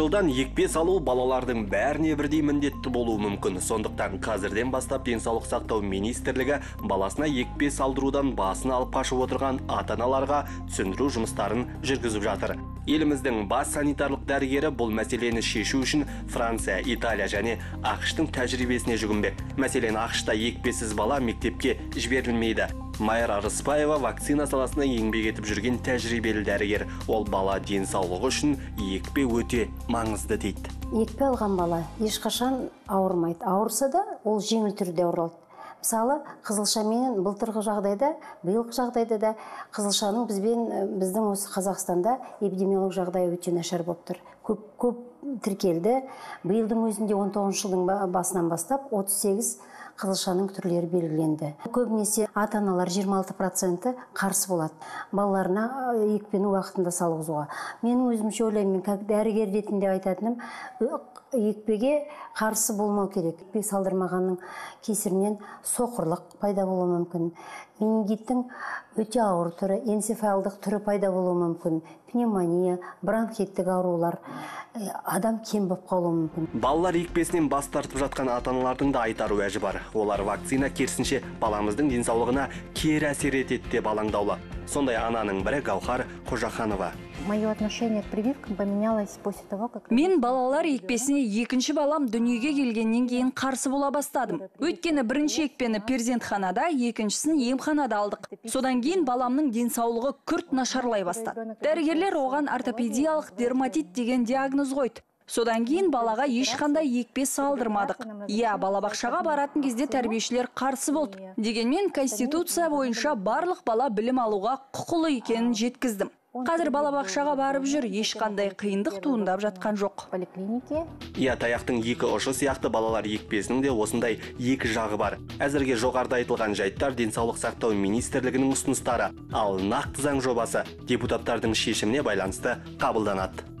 жылдан екпе салу балалардың бәріне бірдей міндетті болуы мүмкін. Сондықтан қазірден бастап денсаулық сақтау министрлігі баласына екпе салдырудан басын алып қашып отырған ата аналарға түсіндіру жұмыстарын жүргізіп жатыр. Еліміздің бас санитарлық дәрігері бұл мәселені шешу үшін франция италия және ақштың тәжірибесіне жүгінбек. Мәселен ақшта екпесіз бала мектепке жіберілмейді. Майра рыспаева вакцина саласында еңбек етіп жүрген тәжірибелі дәрігер. Ол бала денсаулығы үшін екпе өте маңызды дейді. Екпе алған бала ешқашан ауырмайды. Ауырса да ол жеңіл түрде ауырады мысалы қызылшамен былтырғы жағдайда биылғы жағдайда да қызылшаның бізбен біздің осы қазақстанда эпидемиологиялық жағдайы өте нашар болып тұр. Көп көп тіркелді. Биылдың өзінде 19 жылдың ба- басынан бастап 38 қызылшаның түрлері белгіленді. Көбінесе ата аналар 26 проценті қарсы болады. Балаларына э, екпені уақытында салғызуға. Менің өзімше ойлаймын как дәрігер ретінде айтатыным екпеге қарсы болмау керек. Екпе салдырмағанның кесірінен соқырлық пайда болуы мүмкін. Менингиттің өте ауыр түрі энцефалдық түрі пайда болуы мүмкін. Пневмония бронхиттік аурулар э, адам кем болып қалуы мүмкін? Балалар екпесінен бас тартып жатқан ата аналардың да айтар уәжі бар. Олар вакцина керісінше баламыздың денсаулығына кері әсер етеді деп алаңдаулы. Сондай ананың бірі гаухар қожаханова Мое отношение к прививкам поменялось после того, как... Мен балалар екпесіне екінші балам дүниеге келгеннен кейін қарсы бола бастадым. Өйткені бірінші екпені перзентханада, екіншісін емханада алдық. Содан кейін баламның денсаулығы күрт нашарлай бастады. Дәрігерлер оған ортопедиялық дерматит деген диагноз қойды. Содан кейін балаға ешқандай екпе салдырмадық. Иә, балабақшаға баратын кезде тәрбиешілер қарсы болды. Дегенмен конституция бойынша барлық бала білім алуға құқылы екенін жеткіздім. Қазір балабақшаға барып жүр, ешқандай қиындық туындап жатқан жоқ. в поликлинике иә таяқтың екі ұшы сияқты балалар екпесінің де осындай екі жағы бар әзірге жоғарыда айтылған жайттар денсаулық сақтау министрлігінің ұсыныстары ал нақты заң жобасы депутаттардың шешіміне байланысты қабылданады